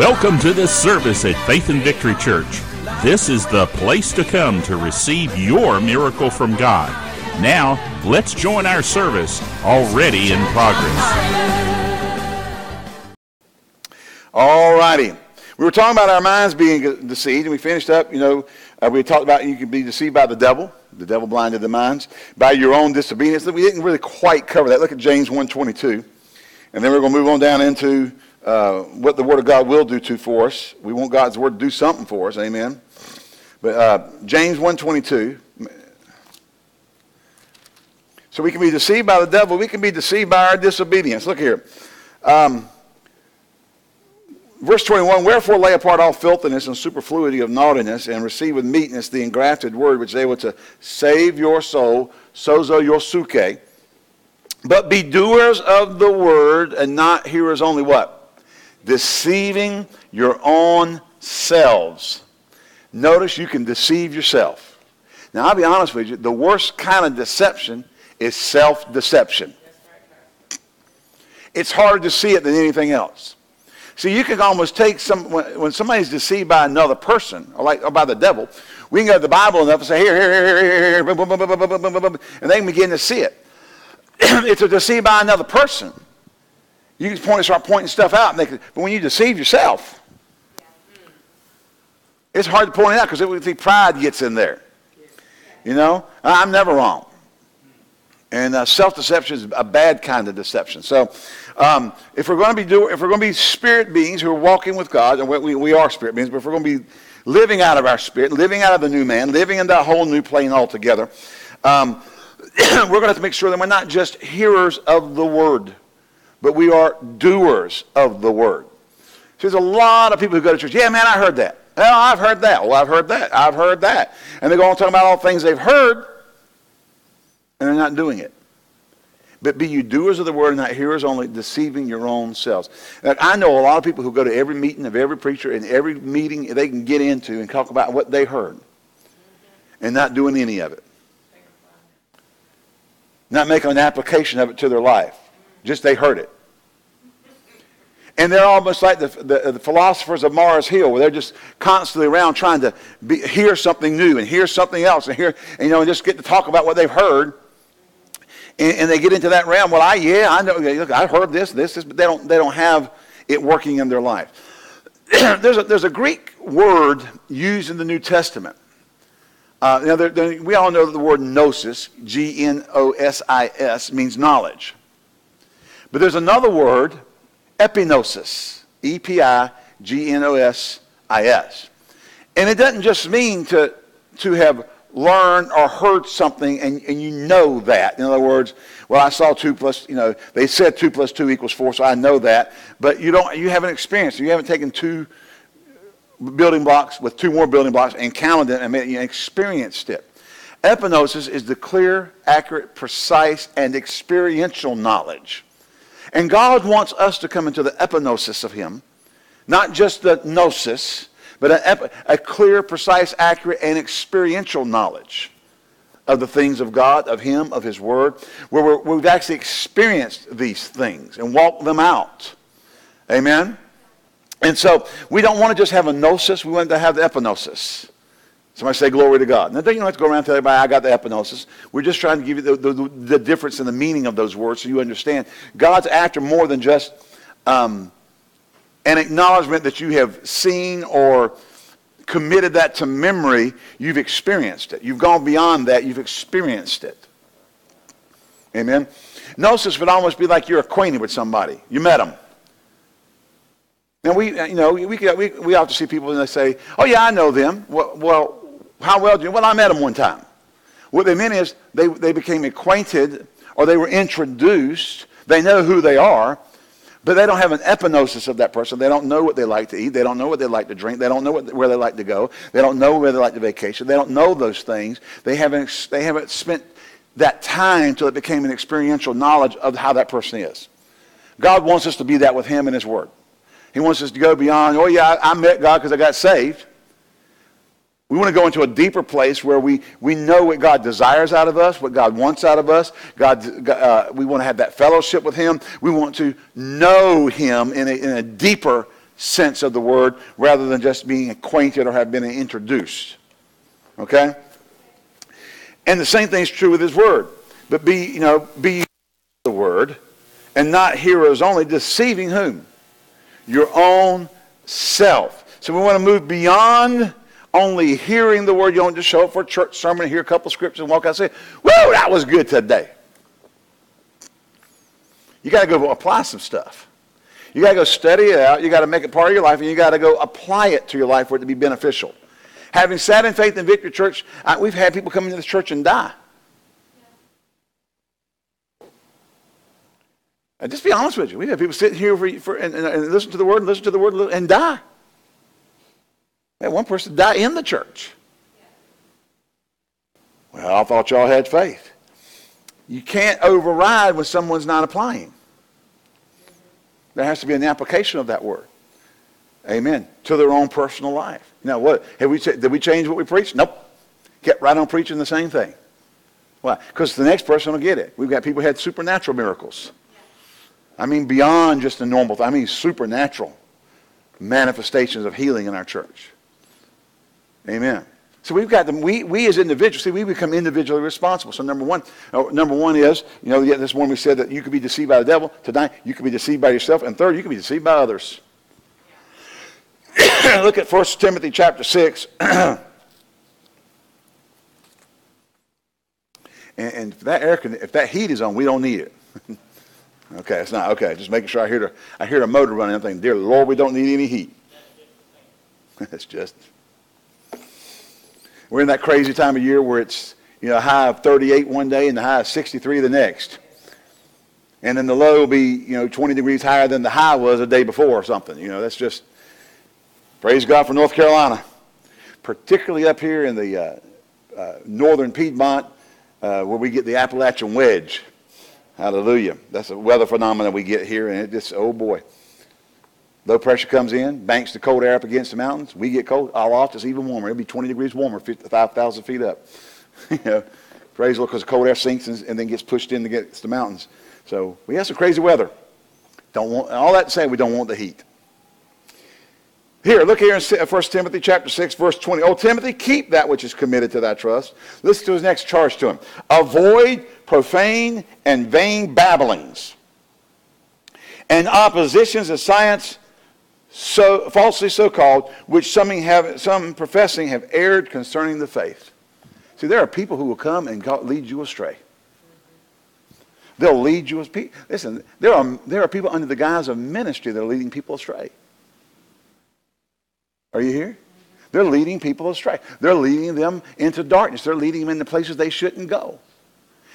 Welcome to this service at Faith and Victory Church. This is the place to come to receive your miracle from God. Now, let's join our service already in progress. All righty. We were talking about our minds being deceived, and we finished up, you know, uh, we talked about you can be deceived by the devil. The devil blinded the minds. By your own disobedience. We didn't really quite cover that. Look at James 1.22. And then we're going to move on down into uh, what the Word of God will do to for us. We want God's Word to do something for us. Amen. But uh, James 1.22. So we can be deceived by the devil. We can be deceived by our disobedience. Look here. Um, verse 21, Wherefore lay apart all filthiness and superfluity of naughtiness, and receive with meekness the engrafted word, which is able to save your soul, sozo yosuke. But be doers of the word, and not hearers only what? Deceiving your own selves. Notice you can deceive yourself. Now, I'll be honest with you, the worst kind of deception is self deception. It's harder to see it than anything else. See, you can almost take some, when, somebody's deceived by another person, or like or by the devil, we can go to the Bible enough and say, here, here, here, here, here, and they can begin to see it. it's a deceived by another person. You can point, start pointing stuff out, and they can, but when you deceive yourself, it's hard to point it out because the pride gets in there. You know, I'm never wrong. And uh, self-deception is a bad kind of deception. So, um, if we're going to be do, if we're going to be spirit beings who are walking with God, and we, we are spirit beings, but if we're going to be living out of our spirit, living out of the new man, living in that whole new plane altogether, um, we're going to have to make sure that we're not just hearers of the word but we are doers of the word. There's a lot of people who go to church. Yeah, man, I heard that. Well, I've heard that. Well, I've heard that. I've heard that. And they go on talking about all the things they've heard, and they're not doing it. But be you doers of the word and not hearers only, deceiving your own selves. Like, I know a lot of people who go to every meeting of every preacher and every meeting they can get into and talk about what they heard and not doing any of it. Not making an application of it to their life. Just they heard it. And they're almost like the, the, the, philosophers of Mars Hill, where they're just constantly around trying to be, hear something new and hear something else and hear, and, you know, and just get to talk about what they've heard. And, and, they get into that realm. Well, I yeah, I know. Look, I heard this, this, this, but they don't, they don't have it working in their life. there's, a, there's a Greek word used in the New Testament. Uh, you know, we all know that the word gnosis, G-N-O-S-I-S, means knowledge. But there's another word, epignosis, E P I G N O S I S. And it doesn't just mean to, to have learned or heard something and, and you know that. In other words, well, I saw 2 plus, you know, they said 2 plus 2 equals 4, so I know that. But you, don't, you haven't experienced. You haven't taken two building blocks with two more building blocks and counted them and you experienced it. Epignosis is the clear, accurate, precise, and experiential knowledge and God wants us to come into the epignosis of Him, not just the gnosis, but a, a clear, precise, accurate, and experiential knowledge of the things of God, of Him, of His Word, where we have actually experienced these things and walked them out. Amen? And so we don't want to just have a gnosis, we want to have the epignosis. Somebody say glory to God. Now, you don't have to go around and tell everybody I got the epignosis. We're just trying to give you the, the, the, difference in the meaning of those words so you understand. God's after more than just um, an acknowledgement that you have seen or committed that to memory. You've experienced it. You've gone beyond that. You've experienced it. Amen. Gnosis would almost be like you're acquainted with somebody. You met them. Now we, you know, we, we, we often see people and they say, "Oh yeah, I know them." Well how well do you? Well, I met them one time. What they meant is they, they became acquainted or they were introduced. They know who they are, but they don't have an epignosis of that person. They don't know what they like to eat. They don't know what they like to drink. They don't know what, where they like to go. They don't know where they like to vacation. They don't know those things. They haven't, they haven't spent that time until it became an experiential knowledge of how that person is. God wants us to be that with Him and His Word. He wants us to go beyond, oh, yeah, I, I met God because I got saved. We want to go into a deeper place where we, we know what God desires out of us, what God wants out of us. God, uh, we want to have that fellowship with Him. We want to know Him in a, in a deeper sense of the word rather than just being acquainted or have been introduced. Okay? And the same thing is true with his word. But be, you know, be the word and not hearers only, deceiving whom? Your own self. So we want to move beyond only hearing the word. You don't just show up for a church sermon, hear a couple scriptures, and walk out and say, Whoa, that was good today. You got to go apply some stuff. You got to go study it out. You got to make it part of your life, and you got to go apply it to your life for it to be beneficial. Having sat in Faith and Victory Church, I, we've had people come into this church and die. And just be honest with you. We've had people sit here for, for and, and, and, listen to the word and listen to the word and die. We had one person die in the church. Well, I thought y'all had faith. You can't override when someone's not applying. There has to be an application of that word. Amen. To their own personal life. Now, what have we? Did we change what we preached? Nope. Kept right on preaching the same thing. Why? Because the next person will get it. We've got people who had supernatural miracles. I mean, beyond just a normal. I mean, supernatural manifestations of healing in our church. Amen. So we've got them. We, we as individuals, see, we become individually responsible. So number one, uh, number one is, you know, this morning we said that you could be deceived by the devil. Tonight, you could be deceived by yourself. And third, you could be deceived by others. Look at 1 Timothy chapter 6. and, and if that air, if that heat is on, we don't need it. okay, it's not okay. Just making sure I hear the I hear the motor running. I'm thinking, dear Lord, we don't need any heat. it's just we're in that crazy time of year where it's you know a high of 38 one day and the high of 63 the next. And then the low will be, you know, 20 degrees higher than the high was the day before or something. You know, that's just Praise God for North Carolina, particularly up here in the uh, uh, northern Piedmont uh, where we get the Appalachian wedge. Hallelujah. That's a weather phenomenon we get here, and it just, oh boy. Low pressure comes in, banks the cold air up against the mountains. We get cold. Our loft is even warmer. It'll be 20 degrees warmer, 5,000 feet up. you know, praise the Lord, because the cold air sinks and, and, then gets pushed in against the mountains. So we have some crazy weather. Don't want all that to say we don't want the heat. Here, look here in 1 uh, Timothy chapter 6, verse 20. Oh, Timothy, keep that which is committed to thy trust. Listen to his next charge to him. Avoid profane and vain babblings and oppositions of science so falsely so called, which some, have, some professing have erred concerning the faith. See, there are people who will come and lead you astray. They'll lead you as people. Listen, there are, there are people under the guise of ministry that are leading people astray. Are you here? They're leading people astray. They're leading them into darkness. They're leading them into places they shouldn't go.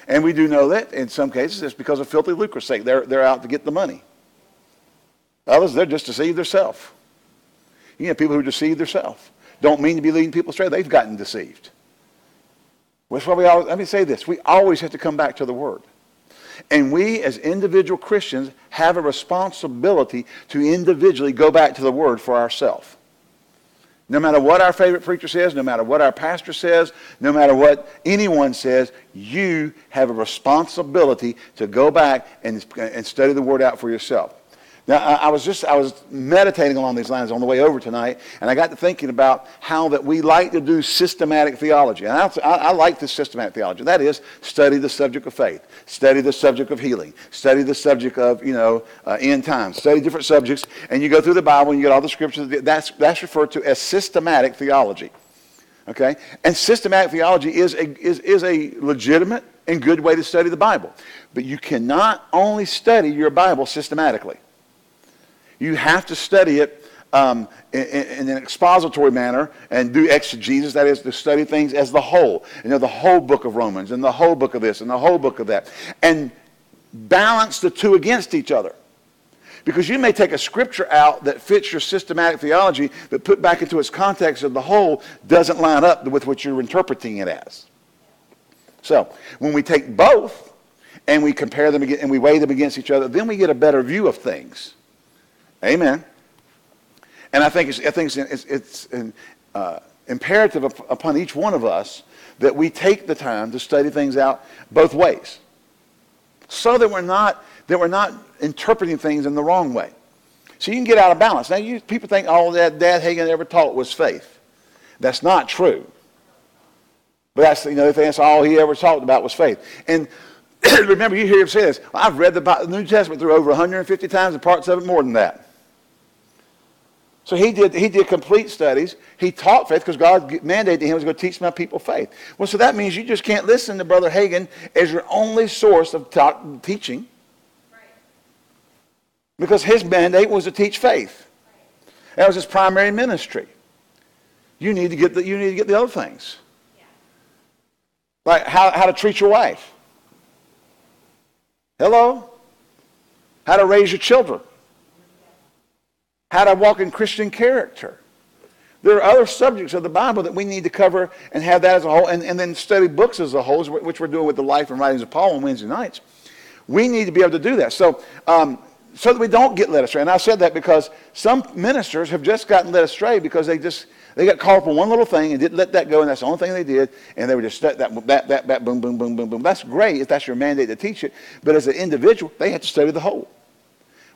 And we do know that in some cases it's because of filthy lucre's sake. They're, they're out to get the money. Others, they're just deceived themselves. You know, people who deceive themselves don't mean to be leading people astray. They've gotten deceived. That's why we always, let me say this. We always have to come back to the Word. And we, as individual Christians, have a responsibility to individually go back to the Word for ourselves. No matter what our favorite preacher says, no matter what our pastor says, no matter what anyone says, you have a responsibility to go back and, and study the Word out for yourself. Now, I, was just, I was meditating along these lines on the way over tonight, and I got to thinking about how that we like to do systematic theology. And I, I, I like the systematic theology. That is, study the subject of faith, study the subject of healing, study the subject of, you know, uh, end times, study different subjects, and you go through the Bible and you get all the scriptures. That's, that's referred to as systematic theology. Okay? And systematic theology is a, is, is a legitimate and good way to study the Bible. But you cannot only study your Bible systematically. You have to study it um, in, in, an expository manner and do exegesis, that is, to study things as the whole. You know, the whole book of Romans and the whole book of this and the whole book of that. And balance the two against each other. Because you may take a scripture out that fits your systematic theology, but put back into its context of the whole doesn't line up with what you're interpreting it as. So, when we take both and we compare them and we weigh them against each other, then we get a better view of things. Amen. And I think it's, I think it's, it's, it's uh, imperative upon each one of us that we take the time to study things out both ways so that we're not, that we're not interpreting things in the wrong way. So you can get out of balance. Now, you, people think all that Dad Hagin ever taught was faith. That's not true. But that's, you know, that's all he ever talked about was faith. And remember, you hear him say this. I've read the New Testament through over 150 times and parts of it more than that. So he did, he did complete studies. He taught faith because God mandated him was going to teach my people faith. Well, so that means you just can't listen to Brother Hagin as your only source of teaching. Because his mandate was to teach faith. That was his primary ministry. You need to get the, you need to get the other things. Like how, how to treat your wife. Hello? How to raise your children how to walk in Christian character. There are other subjects of the Bible that we need to cover and have that as a whole, and, and then study books as a whole, which we're doing with the life and writings of Paul on Wednesday nights. We need to be able to do that. So, um, so that we don't get led astray. And I said that because some ministers have just gotten led astray because they just they got caught up on one little thing and didn't let that go, and that's the only thing they did, and they were just that that that that, boom boom boom boom boom. That's great if that's your mandate to teach it, but as an individual, they have to study the whole.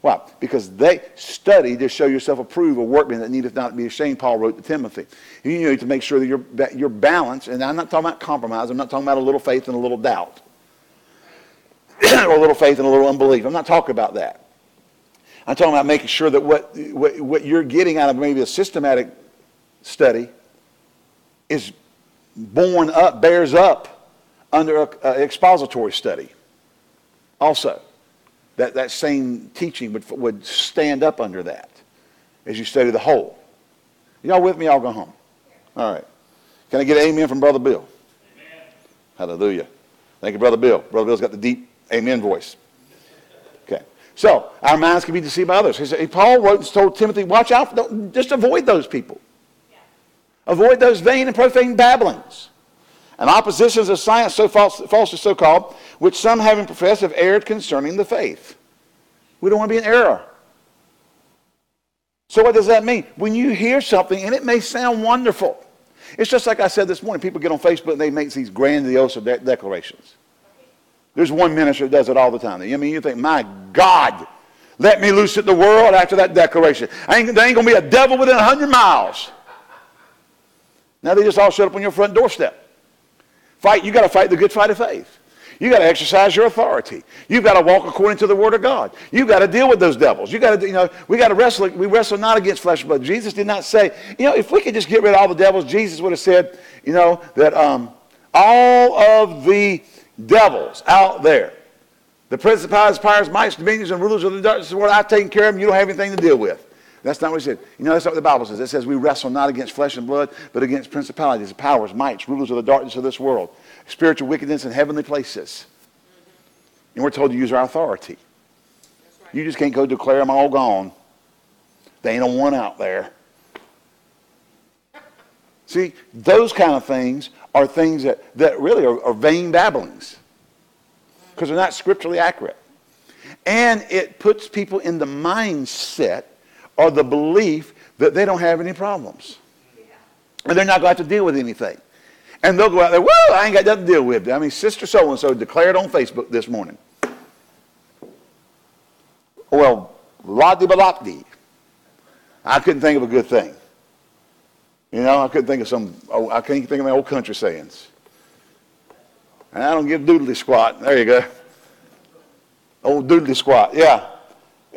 Why? Because they study to show yourself approved, a workman that needeth not be ashamed, Paul wrote to Timothy. You need to make sure that you're, that you're balanced, and I'm not talking about compromise, I'm not talking about a little faith and a little doubt, or a little faith and a little unbelief. I'm not talking about that. I'm talking about making sure that what, what, what you're getting out of maybe a systematic study is born up, bears up under an expository study also that, that same teaching would, would stand up under that as you study the whole. Y'all with me? I'll go home. All right. Can I get amen from Brother Bill? Amen. Hallelujah. Thank you, Brother Bill. Brother Bill's got the deep amen voice. Okay. So, our minds can be deceived by others. He said, Paul wrote and told Timothy, watch out, don't, just avoid those people. Yeah. Avoid those vain and profane babblings and oppositions of science so false, falsely so called, which some having professed have erred concerning the faith. We don't want to be in error. So what does that mean? When you hear something, and it may sound wonderful, it's just like I said this morning. People get on Facebook and they make these grandiose de- declarations. There's one minister that does it all the time. I mean, you think, my God, let me loose at the world after that declaration. Ain't, there ain't going to be a devil within 100 miles. Now they just all showed up on your front doorstep. Fight, you got to fight the good fight of faith. You got to exercise your authority. You've got to walk according to the word of God. You've got to deal with those devils. You got to, you know, we got to wrestle. We wrestle not against flesh and blood. Jesus did not say, you know, if we could just get rid of all the devils, Jesus would have said, you know, that um, all of the devils out there, the principalities, powers, mights, dominions, and rulers of the darkness of the world, I've taken care of them. You don't have anything to deal with. That's not what he said. You know, that's not what the Bible says. It says we wrestle not against flesh and blood, but against principalities, powers, mights, rulers of the darkness of this world, spiritual wickedness in heavenly places. And we're told to use our authority. Right. You just can't go declare them all gone. They ain't a one out there. See, those kind of things are things that, that really are, are vain babblings because they're not scripturally accurate. And it puts people in the mindset or the belief that they don't have any problems. And they're not going to have to deal with anything. And they'll go out there, whoa, I ain't got nothing to deal with. I mean, Sister so-and-so declared on Facebook this morning. Well, balakdi. I couldn't think of a good thing. You know, I couldn't think of some, oh, I can't think of my old country sayings. And I don't give doodly squat. There you go. Old doodly squat, yeah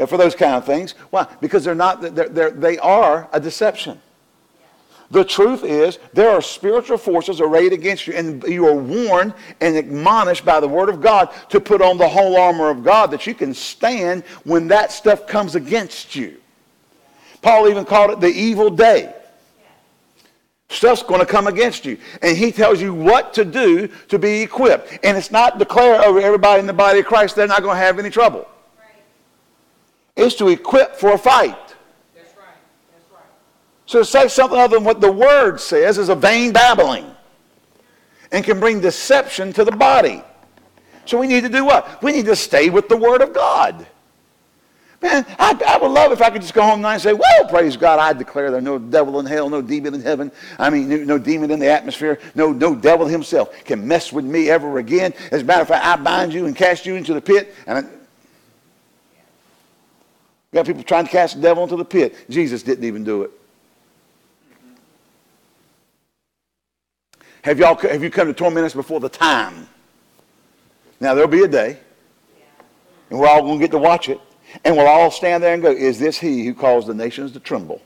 for those kind of things. Why? Because they're not, they're, they're, they are a deception. The truth is, there are spiritual forces arrayed against you, and you are warned and admonished by the Word of God to put on the whole armor of God that you can stand when that stuff comes against you. Paul even called it the evil day. Stuff's going to come against you. And he tells you what to do to be equipped. And it's not declare over everybody in the body of Christ they're not going to have any trouble is to equip for a fight. That's right. That's right. So to say something other than what the word says is a vain babbling and can bring deception to the body. So we need to do what? We need to stay with the word of God. Man, I, I, would love if I could just go home tonight and say, well, praise God, I declare there's no devil in hell, no demon in heaven. I mean, no, no, demon in the atmosphere, no, no devil himself can mess with me ever again. As a matter of fact, I bind you and cast you into the pit. And We got people trying to cast the devil into the pit. Jesus didn't even do it. Have y'all have you come to torment us before the time? Now there'll be a day, and we're all going to get to watch it, and we'll all stand there and go, "Is this he who caused the nations to tremble?"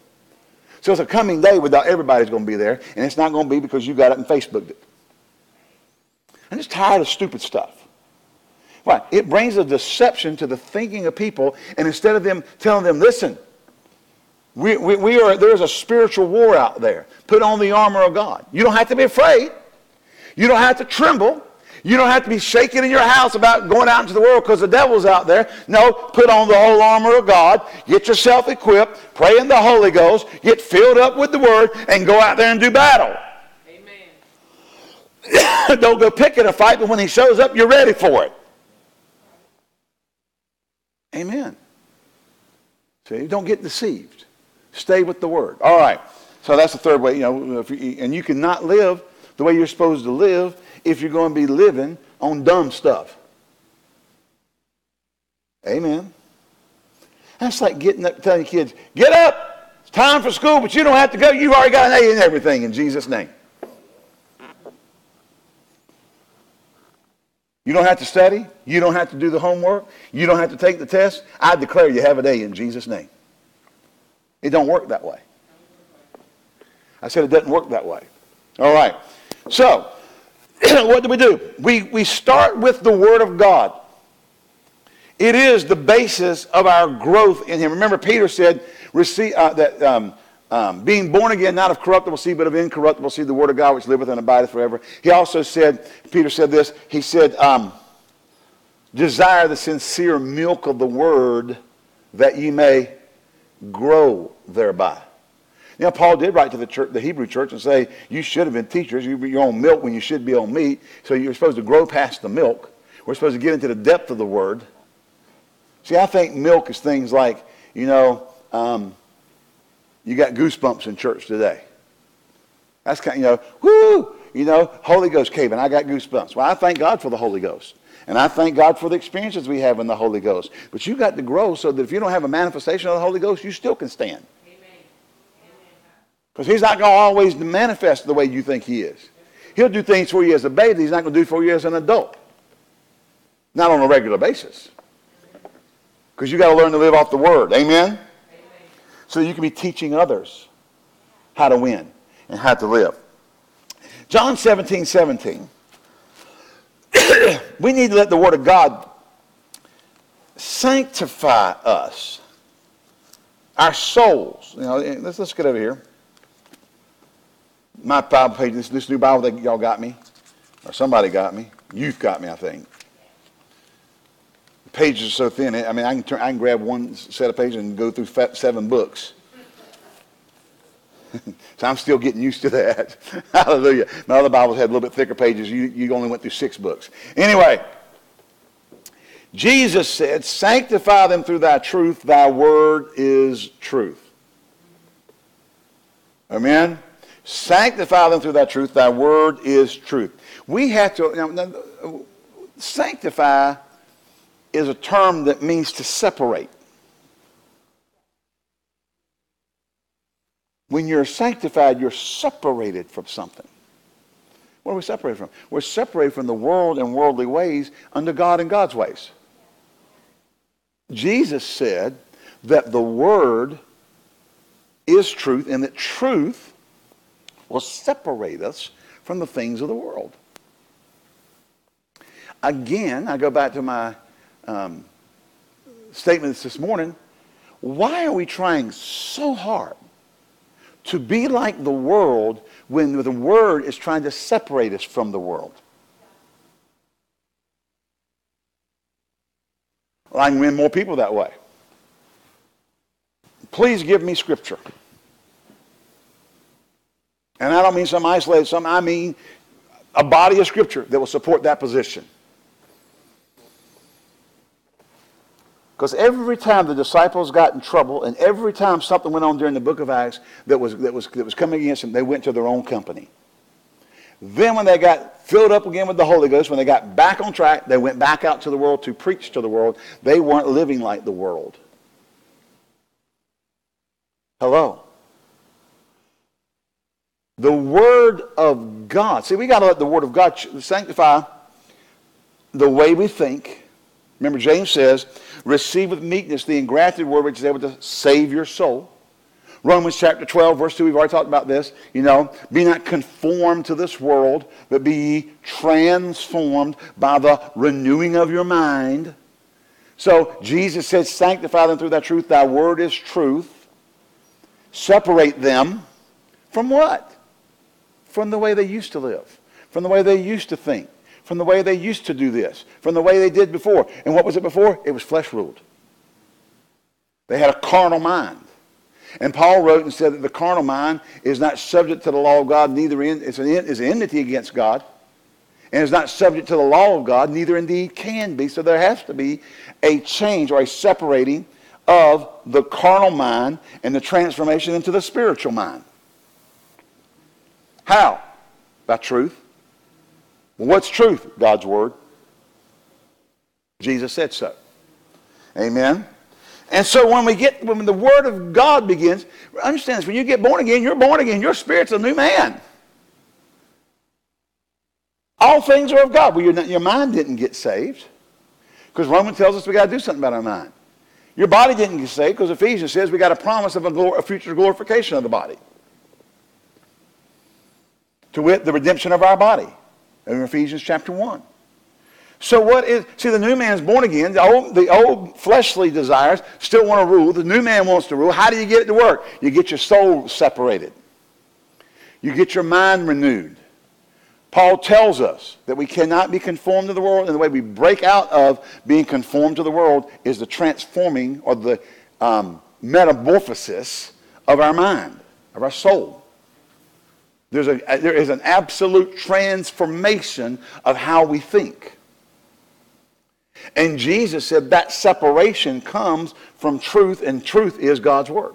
So it's a coming day without everybody's going to be there, and it's not going to be because you got it and Facebooked it. I'm just tired of stupid stuff. Why? It brings a deception to the thinking of people, and instead of them telling them, listen, we, we, we are, there's a spiritual war out there. Put on the armor of God. You don't have to be afraid. You don't have to tremble. You don't have to be shaking in your house about going out into the world because the devil's out there. No, put on the whole armor of God. Get yourself equipped. Pray in the Holy Ghost. Get filled up with the Word and go out there and do battle. Amen. don't go picking a fight, but when he shows up, you're ready for it. Amen. See, don't get deceived. Stay with the Word. All right. So that's the third way. You know, you, and you cannot live the way you're supposed to live if you're going to be living on dumb stuff. Amen. That's like getting up, telling your kids, get up. It's time for school, but you don't have to go. You've already got an A in everything in Jesus' name. You don't have to study. You don't have to do the homework. You don't have to take the test. I declare you have a day in Jesus' name. It don't work that way. I said it doesn't work that way. All right. So, what do we do? We, we start with the Word of God. It is the basis of our growth in Him. Remember, Peter said receive, uh, that um, um, being born again, not of corruptible seed, but of incorruptible seed, the Word of God which liveth and abideth forever. He also said, Peter said this, he said, um, desire the sincere milk of the Word that ye may grow thereby. Now, Paul did write to the, church, the Hebrew church and say, you should have been teachers. You're on milk when you should be on meat. So you're supposed to grow past the milk. We're supposed to get into the depth of the word. See, I think milk is things like, you know, um, you got goosebumps in church today. That's kind of, you know, whoo, you know, Holy Ghost and I got goosebumps. Well, I thank God for the Holy Ghost. And I thank God for the experiences we have in the Holy Ghost. But you got to grow so that if you don't have a manifestation of the Holy Ghost, you still can stand. Because he's not going to always manifest the way you think he is. He'll do things for you as a baby he's not going to do for you as an adult. Not on a regular basis. Because you got to learn to live off the word. Amen? Amen? So you can be teaching others how to win and how to live. John 17, 17. we need to let the word of God sanctify us. Our souls. You know, eh, let's, let's get over here my Bible page, this, this new Bible that y'all got me, or somebody got me, You've got me, I think. The pages are so thin. I mean, I can, turn, I can grab one set of pages and go through seven books. so I'm still getting used to that. Hallelujah. My other Bibles had a little bit thicker pages. You, you only went through six books. Anyway, Jesus said, Sanctify them through thy truth. Thy word is truth. Amen? Sanctify them through thy truth. Thy word is truth. We have to, now, now, sanctify is a term that means to separate. When you're sanctified, you're separated from something. What are we separated from? We're separated from the world and worldly ways under God and God's ways. Jesus said that the Word is truth and that truth will separate us from the things of the world. Again, I go back to my um, statements this morning. Why are we trying so hard to be like the world when the word is trying to separate us from the world? Well, I can win more people that way. Please give me scripture. And I don't mean some isolated, some, I mean a body of scripture that will support that position. Because every time the disciples got in trouble, and every time something went on during the book of Acts that was, that was, that was coming against them, they went to their own company. Then, when they got filled up again with the Holy Ghost, when they got back on track, they went back out to the world to preach to the world. They weren't living like the world. Hello. The Word of God. See, we got to let the Word of God sanctify the way we think. Remember, James says, receive with meekness the engrafted Word which is able to save your soul. Romans chapter 12, verse 2, we've already talked about this. You know, be not conformed to this world, but be transformed by the renewing of your mind. So Jesus said, sanctify them through thy truth. Thy word is truth. Separate them from what? From the way they used to live, from the way they used to think, from the way they used to do this, from the way they did before. And what was it before? It was flesh ruled. They had a carnal mind. And Paul wrote and said that the carnal mind is not subject to the law of God, neither in, it's an, is enmity against God, and is not subject to the law of God, neither indeed can be. So there has to be a change or a separating of the carnal mind and the transformation into the spiritual mind. How? By truth. Well, what's truth? God's Word. Jesus said so. Amen. And so when we get, when the Word of God begins, understand this, when you get born again, you're born again. Your spirit's a new man. All things are of God. Well, your, your mind didn't get saved. Because Romans tells us we got to do something about our mind. Your body didn't get saved because Ephesians says we got a promise of a, glor- a future glorification of the body. To wit, the redemption of our body. In Ephesians chapter 1. So what is, see, the new man is born again. The old, the old fleshly desires still want to rule. The new man wants to rule. How do you get it to work? You get your soul separated. You get your mind renewed. Paul tells us that we cannot be conformed to the world, and the way we break out of being conformed to the world is the transforming or the um, metamorphosis of our mind, of our soul. There's a, there is an absolute transformation of how we think. And Jesus said that separation comes from truth, and truth is God's Word.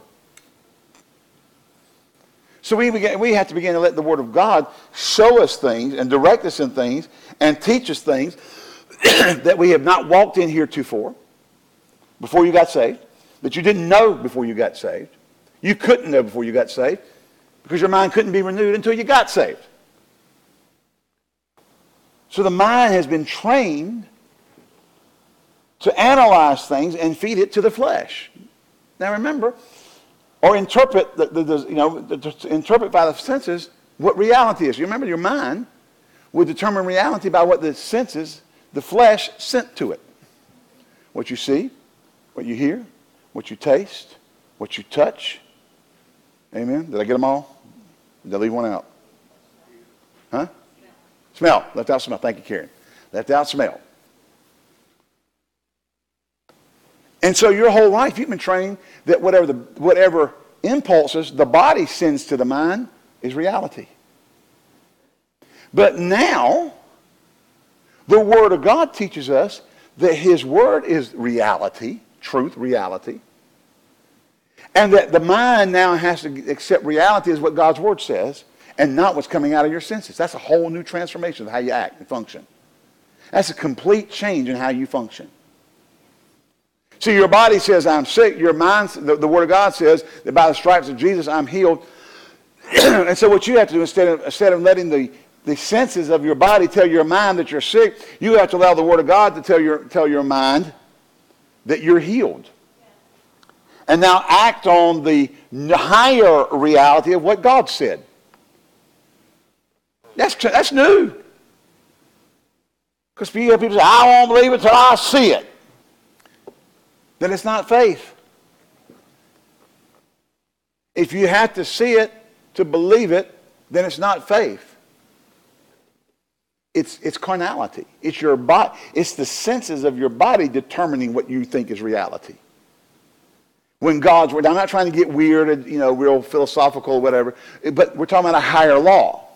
So we, we have to begin to let the Word of God show us things and direct us in things and teach us things that we have not walked in heretofore before you got saved, that you didn't know before you got saved. You couldn't know before you got saved because your mind couldn't be renewed until you got saved. So the mind has been trained to analyze things and feed it to the flesh. Now remember, or interpret, the, the, the, you know, to interpret by the senses what reality is. You remember your mind would determine reality by what the senses, the flesh, sent to it. What you see, what you hear, what you taste, what you touch. Amen. Did I get them all? Did I leave one out? Huh? Smell. Left out smell. Thank you, Karen. Left out smell. And so your whole life you've been trained that whatever, the, whatever impulses the body sends to the mind is reality. But now, the Word of God teaches us that His Word is reality, truth, reality. And that the mind now has to accept reality as what God's Word says and not what's coming out of your senses. That's a whole new transformation of how you act and function. That's a complete change in how you function. See, your body says, I'm sick. Your mind, the, the Word of God says that by the stripes of Jesus, I'm healed. and so what you have to do, instead of, instead of letting the, the senses of your body tell your mind that you're sick, you have to allow the Word of God to tell your, tell your mind that you're healed. And now act on the higher reality of what God said. That's, that's new. Because people say, I won't believe it until I see it then it's not faith. If you have to see it to believe it, then it's not faith. It's, it's carnality. It's your body. It's the senses of your body determining what you think is reality. When God's word, I'm not trying to get weird, and you know, real philosophical, or whatever, but we're talking about a higher law.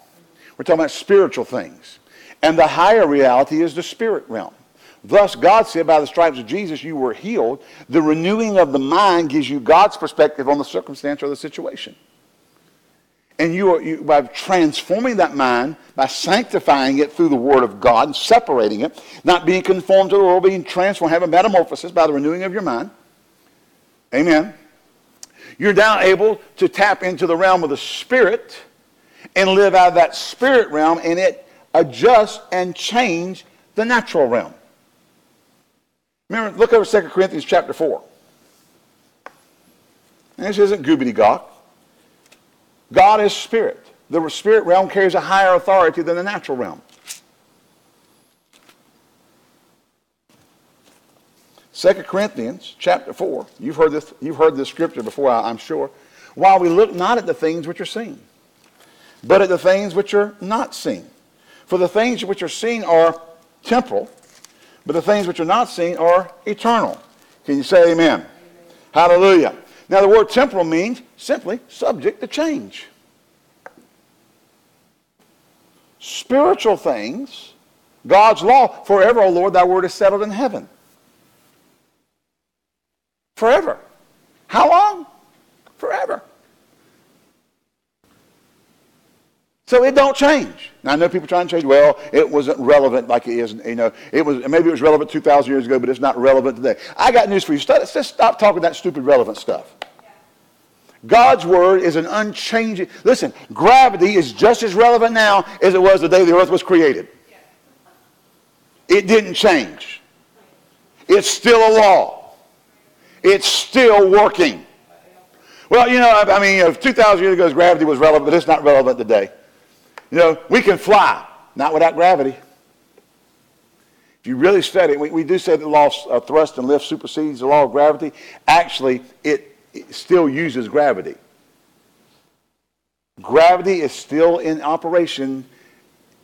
We're talking about spiritual things. And the higher reality is the spirit realm. Thus, God said, by the stripes of Jesus, you were healed. The renewing of the mind gives you God's perspective on the circumstance or the situation. And you are, you, by transforming that mind, by sanctifying it through the Word of God and separating it, not being conformed to the world, being transformed, having metamorphosis by the renewing of your mind. Amen. You're now able to tap into the realm of the spirit and live out of that spirit realm, and it adjusts and change the natural realm. Remember, look over 2 Corinthians chapter 4. And this isn't goobity gawk. God is spirit. The spirit realm carries a higher authority than the natural realm. 2 Corinthians chapter 4. You've heard this, you've heard this scripture before, I'm sure. While we look not at the things which are seen, but at the things which are not seen. For the things which are seen are temporal, but the things which are not seen are eternal. Can you say amen? amen? Hallelujah. Now, the word temporal means simply subject to change. Spiritual things, God's law, forever, O Lord, thy word is settled in heaven. Forever. How long? Forever. So it don't change. Now, I know people trying to change. Well, it wasn't relevant like it is. You know, it was maybe it was relevant 2,000 years ago, but it's not relevant today. I got news for you. Let's just stop talking that stupid relevant stuff. God's word is an unchanging. Listen, gravity is just as relevant now as it was the day the earth was created. It didn't change. It's still a law. It's still working. Well, you know, I mean, you know, 2,000 years ago, gravity was relevant, but it's not relevant today. You know, we can fly, not without gravity. If you really study it, we, we do say that the law of uh, thrust and lift supersedes the law of gravity. Actually, it, it still uses gravity. Gravity is still in operation,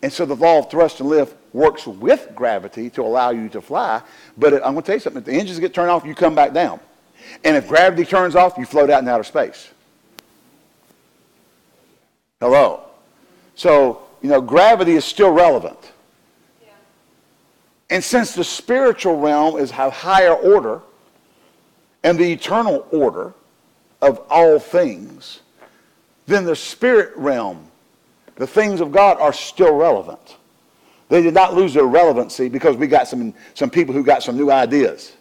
and so the law of thrust and lift works with gravity to allow you to fly. But it, I'm going to tell you something. If the engines get turned off, you come back down. And if gravity turns off, you float out in outer space. Hello. So, you know, gravity is still relevant. Yeah. And since the spiritual realm is a higher order and the eternal order of all things, then the spirit realm, the things of God are still relevant. They did not lose their relevancy because we got some, some people who got some new ideas.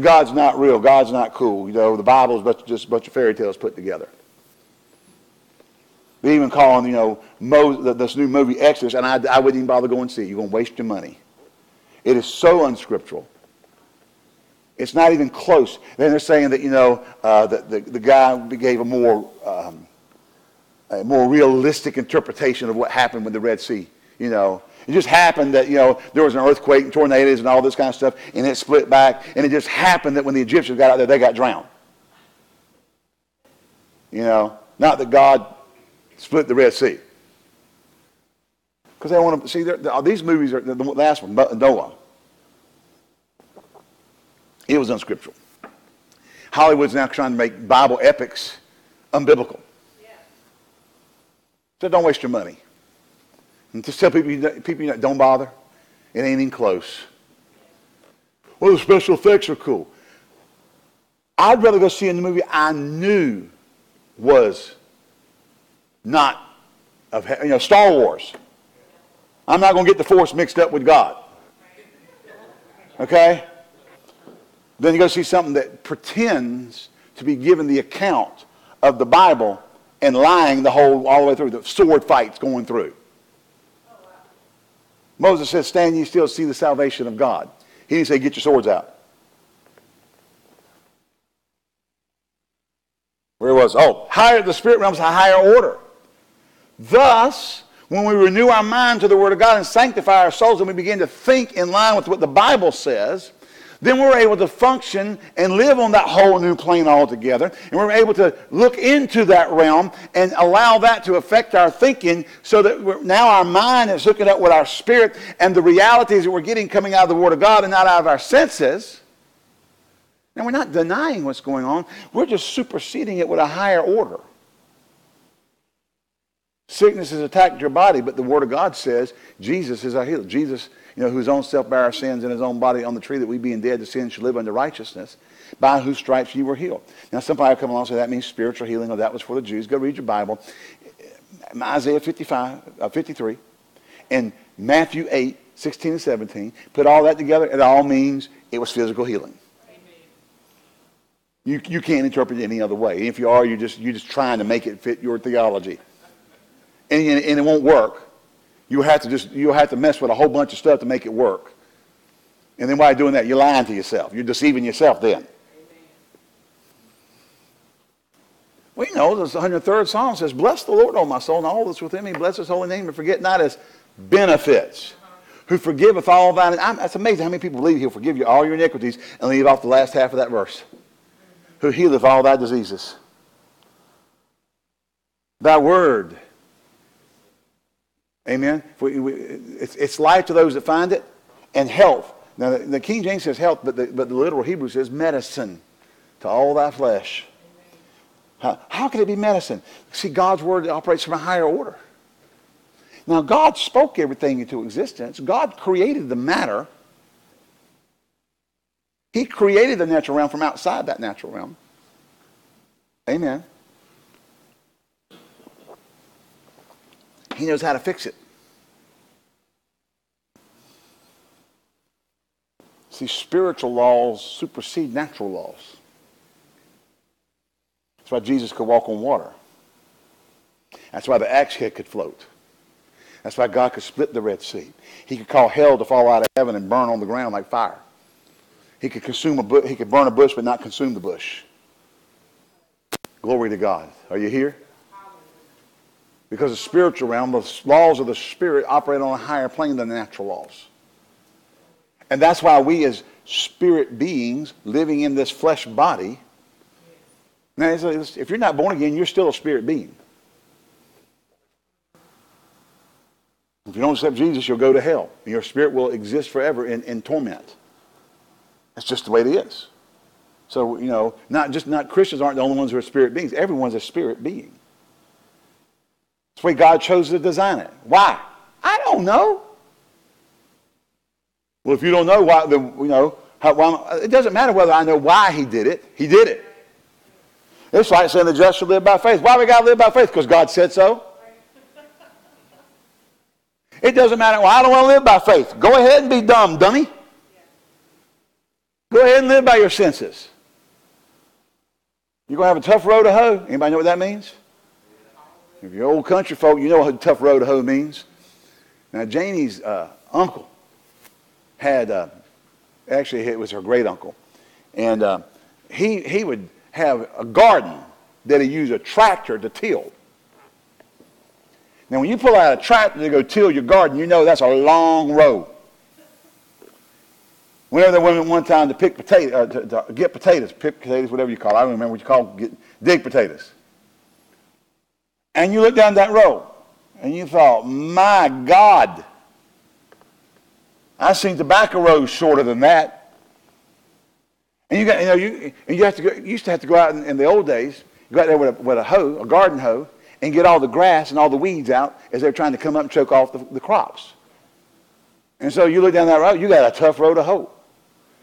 God's not real. God's not cool. You know, the Bible is just a bunch of fairy tales put together. They even call him, you know, Mo, this new movie Exodus, and I, I wouldn't even bother going to see it. You're going to waste your money. It is so unscriptural. It's not even close. Then they're saying that, you know, uh, the, the, the, guy gave a more, um, a more realistic interpretation of what happened with the Red Sea. You know, it just happened that, you know, there was an earthquake and tornadoes and all this kind of stuff, and it split back, and it just happened that when the Egyptians got out there, they got drowned. You know, not that God split the Red Sea. Because they want to see these movies are the last one, Noah. It was unscriptural. Hollywood's now trying to make Bible epics unbiblical. Yeah. So don't waste your money. And just tell people, you people you know, don't bother. It ain't even close. Well, the special effects are cool. I'd rather go see a movie I knew was not of, you know, Star Wars. I'm not going to get the force mixed up with God. Okay? Then you go see something that pretends to be given the account of the Bible and lying the whole all the way through. The sword fights going through. Moses says, Stand ye still, see the salvation of God. He didn't say, Get your swords out. Where was? Oh, higher the spirit realm is a higher order. Thus, when we renew our mind to the Word of God and sanctify our souls and we begin to think in line with what the Bible says, then we're able to function and live on that whole new plane altogether. And we're able to look into that realm and allow that to affect our thinking so that now our mind is hooking up with our spirit and the realities that we're getting coming out of the Word of God and not out of our senses. Now, we're not denying what's going on, we're just superseding it with a higher order. Sickness has attacked your body, but the Word of God says Jesus is our healer. Jesus, you know, whose own self bare our sins in his own body on the tree, that we being dead to sin should live unto righteousness, by whose stripes you were healed. Now, somebody will come along and say that means spiritual healing, or that was for the Jews. Go read your Bible. Isaiah 55, uh, 53 and Matthew 8, 16 and 17. Put all that together, it all means it was physical healing. You, you can't interpret it any other way. If you are, you're just, you're just trying to make it fit your theology. And, and it won't work. You have to just you have to mess with a whole bunch of stuff to make it work. And then while doing that, you're lying to yourself. You're deceiving yourself then. We know the 103rd Psalm says, Bless the Lord, O my soul, and all that's within me. Bless his holy name, and forget not his benefits. Who forgiveth all thine. I'm, that's amazing how many people believe he'll forgive you all your iniquities and leave off the last half of that verse. Who healeth all thy diseases. Thy word. Amen. It's life to those that find it and health. Now, the King James says health, but the, but the literal Hebrew says medicine to all thy flesh. How, how can it be medicine? See, God's word operates from a higher order. Now, God spoke everything into existence. God created the matter. He created the natural realm from outside that natural realm. Amen. He knows how to fix it. See, spiritual laws supersede natural laws. That's why Jesus could walk on water. That's why the axe head could float. That's why God could split the Red Sea. He could call hell to fall out of heaven and burn on the ground like fire. He could consume a bu- he could burn a bush but not consume the bush. Glory to God. Are you here? Because the spiritual realm, the laws of the spirit operate on a higher plane than the natural laws. And that's why we as spirit beings living in this flesh body now, if you're not born again, you're still a spirit being. If you don't accept Jesus, you'll go to hell. Your spirit will exist forever in, in torment. That's just the way it is. So, you know, not just not Christians aren't the only ones who are spirit beings. Everyone's a spirit being. That's the way God chose to design it. Why? I don't know. Well, if you don't know why, then, you know, how, why, it doesn't matter whether I know why he did it. He did it. It's like saying the just shall live by faith. Why we got to live by faith? Because God said so. It doesn't matter. Well, I don't want to live by faith. Go ahead and be dumb, dummy. Go ahead and live by your senses. You're going to have a tough road to hoe. Anybody know what that means? If you're old country folk, you know what a tough road to hoe means. Now, Janie's uh, uncle had, uh, actually, it was her great uncle. And uh, he, he would have a garden that he used a tractor to till. Now, when you pull out a tractor to go till your garden, you know that's a long road. Whenever they went one time to pick potatoes, uh, to, to, get potatoes, pick potatoes, whatever you call it. I don't remember what you call it, get, dig potatoes. And you look down that row and you thought, my God, I've seen tobacco rows shorter than that. And you got, you know, you, and you have to go, you used to have to go out in, in the old days, you go out there with a, with a hoe, a garden hoe, and get all the grass and all the weeds out as they're trying to come up and choke off the, the crops. And so you look down that road, you got a tough road to hoe.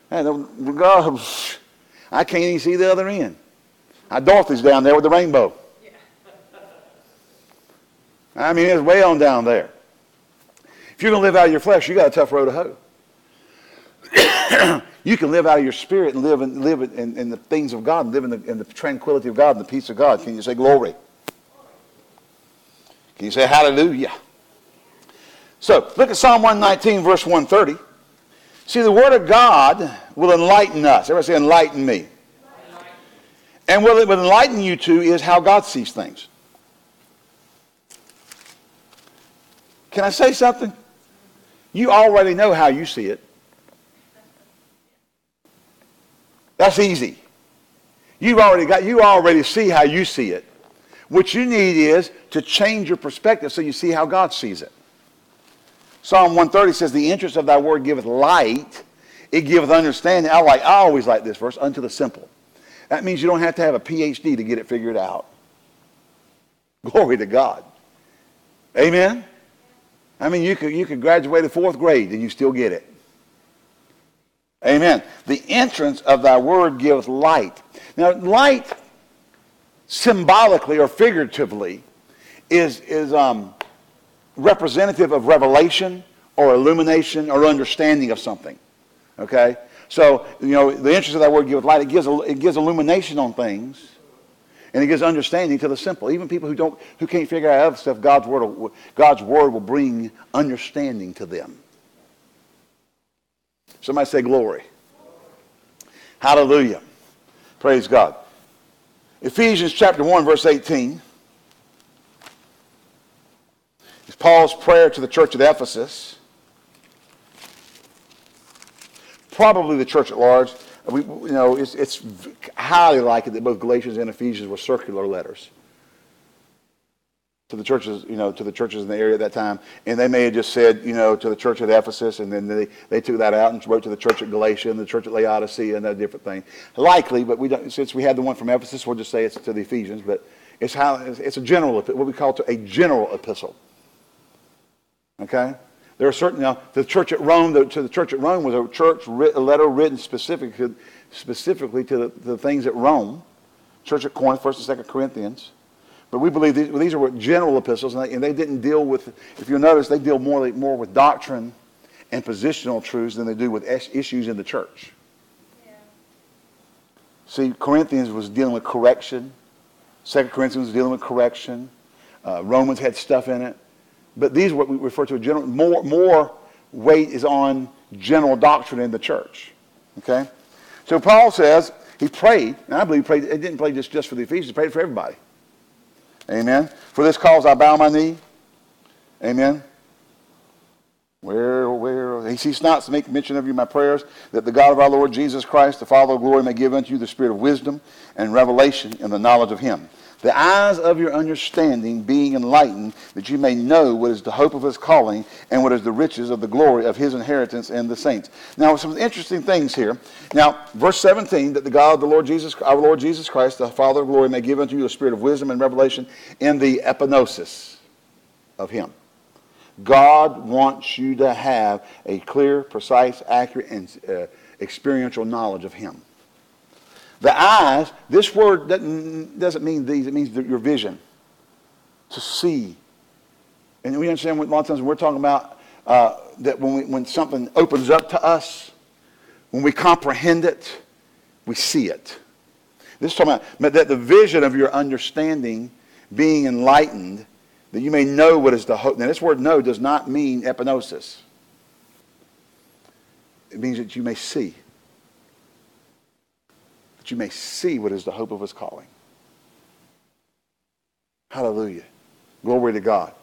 And the God, I can't even see the other end. Now, Dorothy's down there with the rainbow. I mean, it's way on down there. If you're going to live out of your flesh, you got a tough road to hoe. You can live out of your spirit and live in, live in, in the things of God and live in the, in the tranquility of God and the peace of God. Can you say glory? Can you say hallelujah? So look at Psalm 119, verse 130. See, the Word of God will enlighten us. Everybody say, enlighten me. And what it will enlighten you to is how God sees things. Can I say something? You already know how you see it. That's easy. You've already got, you already see how you see it. What you need is to change your perspective so you see how God sees it. Psalm 130 says, The interest of thy word giveth light, it giveth understanding. I like, I always like this verse, unto the simple. That means you don't have to have a PhD to get it figured out. Glory to God. Amen? I mean, you could, you could graduate the fourth grade and you still get it. Amen. The entrance of thy word gives light. Now, light, symbolically or figuratively, is, is um, representative of revelation or illumination or understanding of something. Okay? So, you know, the entrance of that word giveth light, it gives, it gives illumination on things. And it gives understanding to the simple. Even people who don't, who can't figure out other stuff, God's word, will, God's word will bring understanding to them. Somebody say glory. Hallelujah. Praise God. Ephesians chapter 1, verse 18. It's Paul's prayer to the church at Ephesus. Probably the church at large. We, you know, it's, it's highly likely that both Galatians and Ephesians were circular letters to the churches, you know, to the churches in the area at that time. And they may have just said, you know, to the church at Ephesus, and then they, they took that out and wrote to the church at Galatia and the church at Laodicea and that different thing. Likely, but we don't, since we had the one from Ephesus, we'll just say it's to the Ephesians. But it's how it's a general, what we call to a general epistle. Okay. There are certain now the church at Rome. The, to the church at Rome was a church a letter written specifically specifically to the, the things at Rome. Church at Corinth, First and Second Corinthians. But we believe these, these are general epistles, and they, and they, didn't deal with. If you notice, they deal more more with doctrine and positional truths than they do with issues in the church. Yeah. See, Corinthians was dealing with correction. Second Corinthians was dealing with correction. Uh, Romans had stuff in it. But these are what we refer to as general, more, more weight is on general doctrine in the church. Okay? So Paul says he prayed, and I believe he prayed, he didn't pray just, just for the Ephesians, he prayed for everybody. Amen. For this cause I bow my knee. Amen. Where, where, he ceased not to make mention of you my prayers, that the God of our Lord Jesus Christ, the Father of glory, may give unto you the spirit of wisdom and revelation in the knowledge of him the eyes of your understanding being enlightened, that you may know what is the hope of his calling and what is the riches of the glory of his inheritance in the saints. Now, some interesting things here. Now, verse 17, that the God of the Lord Jesus, our Lord Jesus Christ, the Father of glory, may give unto you a spirit of wisdom and revelation in the epignosis of him. God wants you to have a clear, precise, accurate, and uh, experiential knowledge of him. The eyes, this word doesn't, doesn't mean these, it means your vision. To see. And we understand a lot of times we're talking about uh, that when, we, when something opens up to us, when we comprehend it, we see it. This is talking about that the vision of your understanding being enlightened, that you may know what is the hope. Now, this word know does not mean epignosis. It means that you may see you may see what is the hope of his calling. Hallelujah. Glory to God.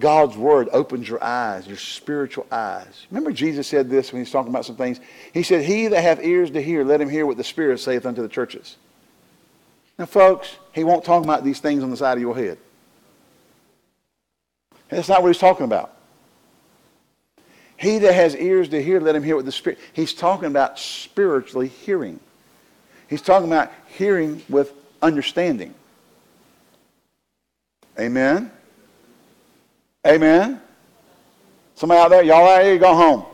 God's word opens your eyes, your spiritual eyes. Remember Jesus said this when he's talking about some things? He said, He that hath ears to hear, let him hear what the Spirit saith unto the churches. Now, folks, he won't talk about these things on the side of your head. That's not what he's talking about. He that has ears to hear, let him hear what the Spirit. He's talking about spiritually hearing. He's talking about hearing with understanding. Amen. Amen. Somebody out there, y'all out here, go home.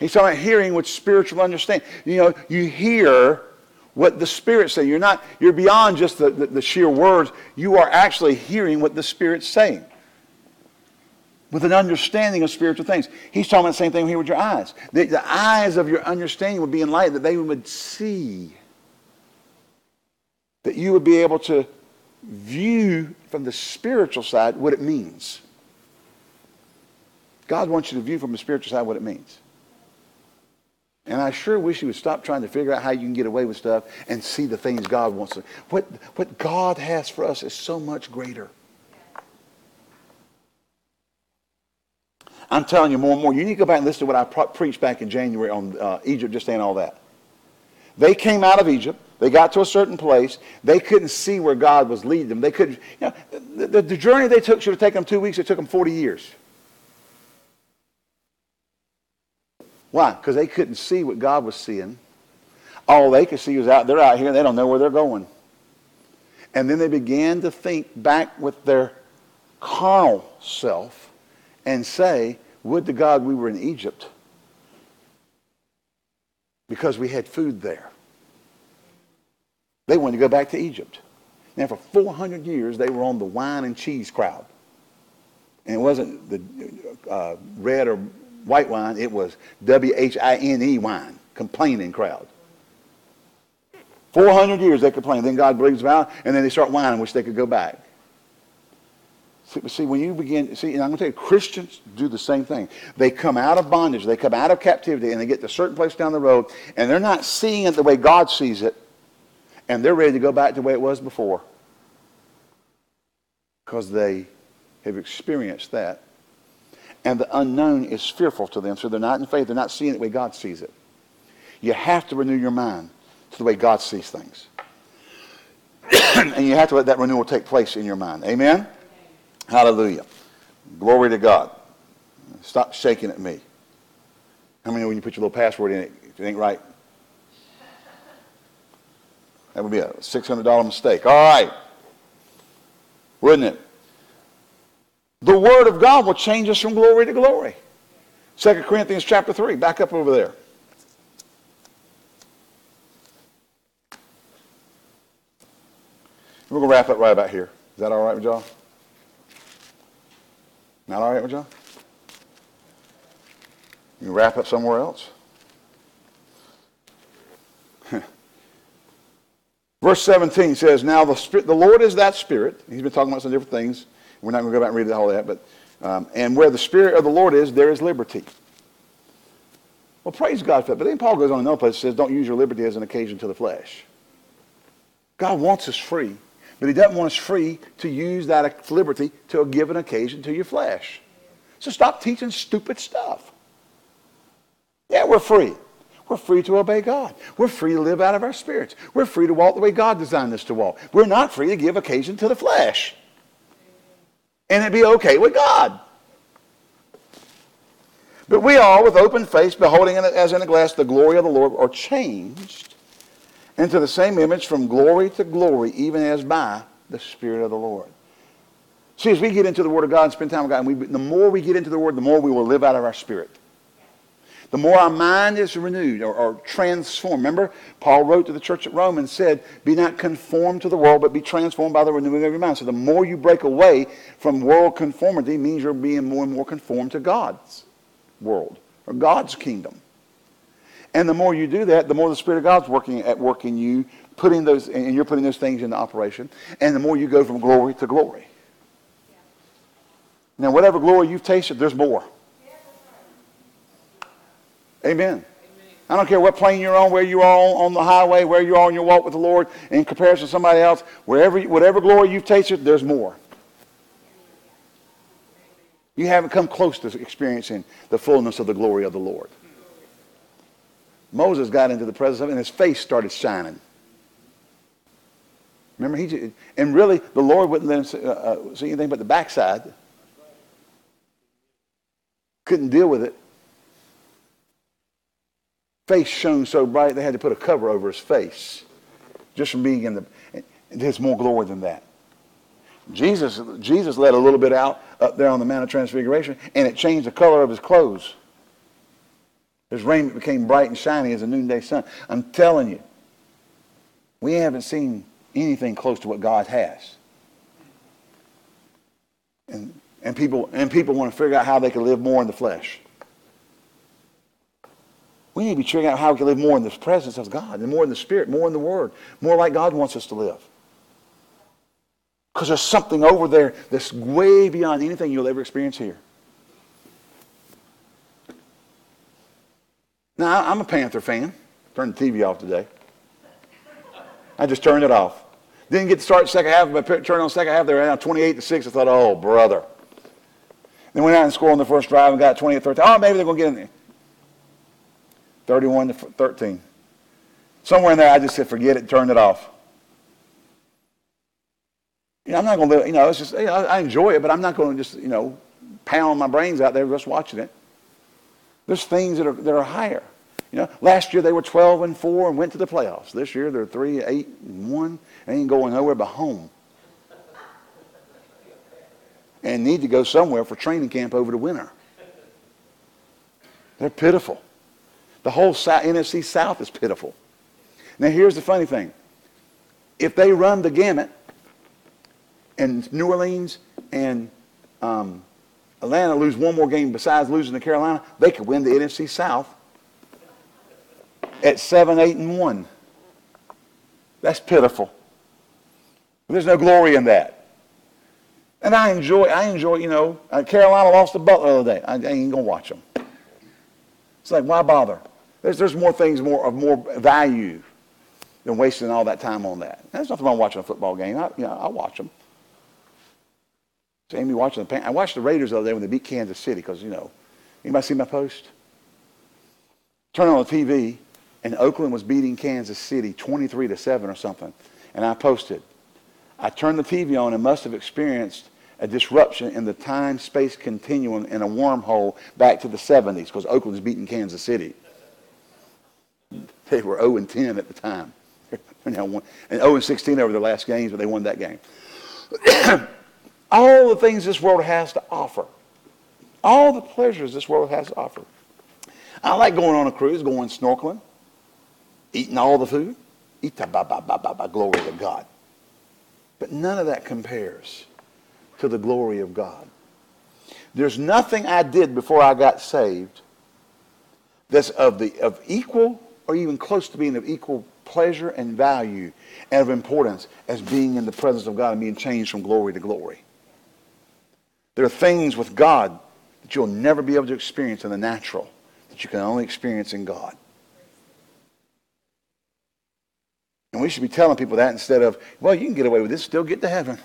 He's talking about hearing with spiritual understanding. You know, you hear what the Spirit says. You're not, you're beyond just the, the, the sheer words. You are actually hearing what the Spirit's saying with an understanding of spiritual things. He's talking about the same thing here with your eyes. The, the eyes of your understanding would be enlightened, that they would see. That you would be able to view from the spiritual side what it means. God wants you to view from the spiritual side what it means. And I sure wish you would stop trying to figure out how you can get away with stuff and see the things God wants to. What, what God has for us is so much greater. I'm telling you more and more. You need to go back and listen to what I pro- preached back in January on uh, Egypt, just saying all that. They came out of Egypt. They got to a certain place. They couldn't see where God was leading them. They couldn't, you know, the, the, the journey they took should have taken them two weeks. It took them 40 years. Why? Because they couldn't see what God was seeing. All they could see was out, they're out here and they don't know where they're going. And then they began to think back with their carnal self and say, Would to God we were in Egypt because we had food there. They wanted to go back to Egypt. Now, for 400 years, they were on the wine and cheese crowd. And it wasn't the uh, red or white wine. It was W-H-I-N-E wine, complaining crowd. 400 years they complained. Then God brings them out, and then they start whining, wish they could go back. See, see, when you begin, see, and I'm going to tell you, Christians do the same thing. They come out of bondage, they come out of captivity, and they get to a certain place down the road, and they're not seeing it the way God sees it, and they're ready to go back to the way it was before because they have experienced that. And the unknown is fearful to them, so they're not in faith. They're not seeing it the way God sees it. You have to renew your mind to the way God sees things. and you have to let that renewal take place in your mind. Amen? Hallelujah. Glory to God. Stop shaking at me. How many when you put your little password in it, it ain't right? That would be a $600 mistake. All right. Wouldn't it? The Word of God will change us from glory to glory. 2 Corinthians chapter 3. Back up over there. We're going to wrap up right about here. Is that all right with y'all? Not all right with y'all? You wrap up somewhere else? Verse 17 says, Now the, Spirit, the Lord is that Spirit. He's been talking about some different things. We're not going to go back and read all that. But, um, and where the Spirit of the Lord is, there is liberty. Well, praise God for that. But then Paul goes on another place and says, Don't use your liberty as an occasion to the flesh. God wants us free. But he doesn't want us free to use that liberty to give an occasion to your flesh. So stop teaching stupid stuff. Yeah, we're free. We're free to obey God. We're free to live out of our spirits. We're free to walk the way God designed us to walk. We're not free to give occasion to the flesh. And it'd be okay with God. But we all, with open face, beholding as in a glass the glory of the Lord, are changed into the same image from glory to glory, even as by the Spirit of the Lord. See, as we get into the Word of God and spend time with God, and we, the more we get into the Word, the more we will live out of our spirit. The more our mind is renewed or, or, transformed. Remember, Paul wrote to the church at Rome and said, Be not conformed to the world, but be transformed by the renewing of your mind. So the more you break away from world conformity means you're being more and more conformed to God's world or God's kingdom. And the more you do that, the more the Spirit of God's working at work in you, putting those, and you're putting those things into operation. And the more you go from glory to glory. Now, whatever glory you've tasted, there's more. Amen. I don't care what plane you're on, where you are on, on the highway, where you are on your walk with the Lord in comparison to somebody else. Wherever, whatever glory you've tasted, there's more. You haven't come close to experiencing the fullness of the glory of the Lord. Moses got into the presence of it and his face started shining. Remember, he and really the Lord wouldn't let him see, uh, uh, see anything but the backside. Couldn't deal with it. Face shone so bright they had to put a cover over his face, just from being in the. There's more glory than that. Jesus, Jesus let a little bit out up there on the Mount of Transfiguration, and it changed the color of his clothes. His raiment became bright and shiny as a noonday sun. I'm telling you, we haven't seen anything close to what God has. And, and, people, and people want to figure out how they can live more in the flesh. We need to be figuring out how we can live more in the presence of God, and more in the Spirit, more in the Word, more like God wants us to live. Because there's something over there that's way beyond anything you'll ever experience here. Now, I'm a Panther fan. Turned the TV off today. I just turned it off. Didn't get to start the second half, but turned on the second half. They were now 28 to 6. I thought, oh, brother. Then went out and scored on the first drive and got 28 13. Oh, maybe they're going to get in there. 31 to 13. Somewhere in there, I just said, forget it, turned it off. You know, I'm not going to, you know, it's just, you know, I enjoy it, but I'm not going to just, you know, pound my brains out there just watching it. There's things that are, that are higher. You know, last year they were 12 and 4 and went to the playoffs. This year they're 3, 8 and 1. They ain't going nowhere but home. And need to go somewhere for training camp over the winter. They're pitiful. The whole South, NFC South is pitiful. Now here's the funny thing. If they run the gamut, and New Orleans and um, Atlanta lose one more game besides losing to Carolina, they could win the NFC South at 7, 8, and 1. That's pitiful. There's no glory in that. And I enjoy, I enjoy, you know, uh, Carolina lost to Butler the other day. I, ain't to watch them. It's like, why bother? There's, there's more things more of more value than wasting all that time on that. There's nothing wrong watching a football game. I, you know, I watch them. Amy watching the I watched the Raiders the other day when they beat Kansas City because, you know, anybody see my post? Turn on the TV, and Oakland was beating Kansas City 23 to 7 or something. And I posted. I turned the TV on and must have experienced a disruption in the time-space continuum in a wormhole back to the 70s because Oakland was beating Kansas City. They were 0 and 10 at the time. and 0 and 16 over their last games, but they won that game. all the things this world has to offer. All the pleasures this world has to offer. I like going on a cruise, going snorkeling, eating all the food. Eat the ba ba ba ba ba glory to God. But none of that compares to the glory of God. There's nothing I did before I got saved that's of the of equal or even close to being of equal pleasure and value and of importance as being in the presence of God and being changed from glory to glory. There are things with God that you'll never be able to experience in the natural, that you can only experience in God. And we should be telling people that instead of, well, you can get away with this, still get to heaven.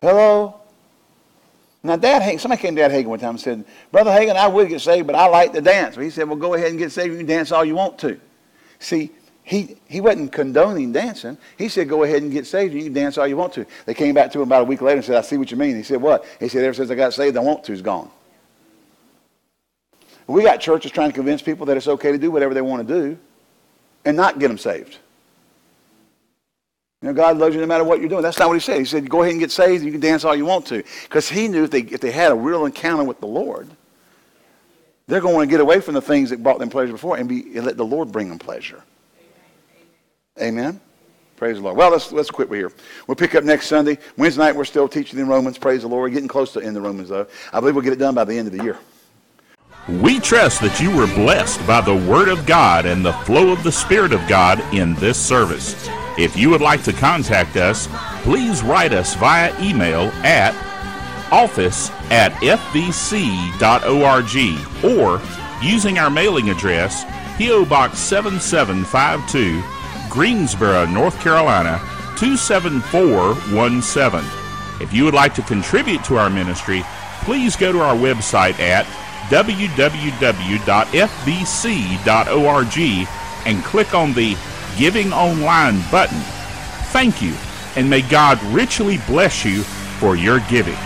Hello? Now, Dad Hagin, somebody came to Dad Hagin one time and said, Brother Hagin, I would get saved, but I like to dance. He said, well, go ahead and get saved. You can dance all you want to. See, he, he wasn't condoning dancing. He said, go ahead and get saved. And you can dance all you want to. They came back to him about a week later and said, I see what you mean. He said, what? He said, ever since I got saved, I want to is gone. We got churches trying to convince people that it's okay to do whatever they want to do and not get them saved. You know, God loves you no matter what you're doing. That's not what he said. He said, go ahead and get saved and you can dance all you want to. Because he knew if they, if they had a real encounter with the Lord, they're going to get away from the things that brought them pleasure before and, be, and let the Lord bring them pleasure. Amen. Praise the Lord. Well, let's, let's quit here. We'll pick up next Sunday. Wednesday night, we're still teaching in Romans. Praise the Lord. Getting close to end the Romans, though. I believe we'll get it done by the end of the year. We trust that you were blessed by the Word of God and the flow of the Spirit of God in this service. If you would like to contact us, please write us via email at office at fvc.org or using our mailing address, P.O. Box 7752. Greensboro, North Carolina 27417. If you would like to contribute to our ministry, please go to our website at www.fvc.org and click on the Giving Online button. Thank you, and may God richly bless you for your giving.